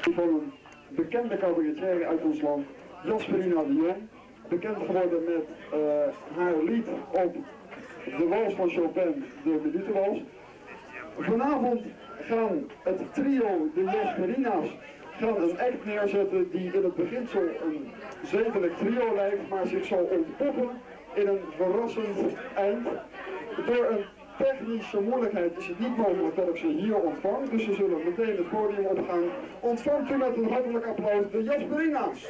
Van een bekende cabaretier uit ons land, Jasperina Jong. Bekend geworden met uh, haar lied op de wals van Chopin, de Minutenwals. Vanavond gaan het trio, de Jasperina's, gaan een act neerzetten die in het beginsel een zedelijk trio lijkt, maar zich zal ontpoppen in een verrassend eind. Door een technische moeilijkheid is het niet mogelijk dat ik ze hier ontvang. Dus ze zullen meteen het podium opgaan. Ontvangt u met een hartelijk applaus de Jasperina's.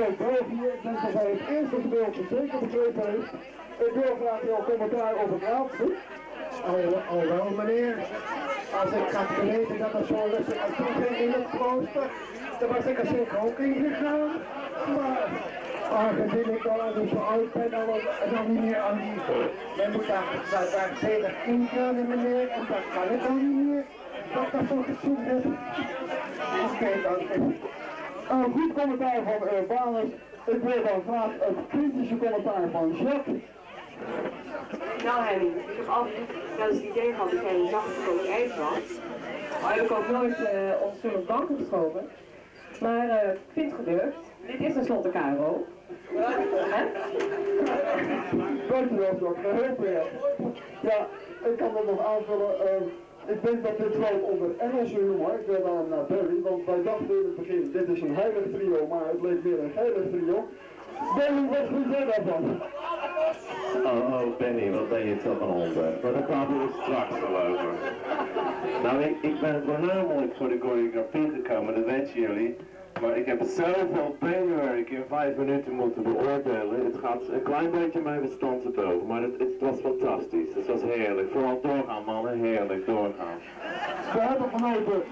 Uit België. Ik denk dat hij het eerste gedeelte zeker begrepen heeft. Ik wil graag jouw commentaar over het laatste. Oh, oh wel meneer, als ik had geweten dat er zo rustig aan toe ging in het klooster, dan was ik er zeker ook in gegaan. Maar aangezien ik al dus zo oud ben, dan, dan niet meer aan die... Men moet daar, daar, zeker in kunnen meneer, en dat kan ik dan niet meer. Dat dat zo gezien is. Oké, dank u. Een goed commentaar van Urbanus. Ik wil dan graag een kritische commentaar van Jacques. Nou Henny, ik heb altijd wel eens het idee gehad dat jij een zachte ijs was. Maar heb ik ook nooit uh, ons toen op banken geschoven. Maar uh, ik vind het gebeurd. Dit is tenslotte Caro. Hè? Dankjewel Jacques, heel. Ja, ik kan dat nog aanvullen. Uh, ik denk dat dit valt onder Engelse humor. Ik wil dan naar Barry, want wij dachten in het begin, dit is een heilig trio, maar het bleek meer een heilig trio. Barry, wat vind jij daarvan? Oh, oh Benny, wat ben je toch een hond, Maar daar praten we straks wel over. Nou, ik, ik ben voornamelijk voor de choreografie gekomen, dat weten jullie. Maar ik heb zoveel beenwerk in vijf minuten moeten beoordelen. Het gaat een klein beetje mijn verstand te boven, maar het, het, was fantastisch. Het was heerlijk. Vooral doorgaan mannen, heerlijk doorgaan. We hebben genoten.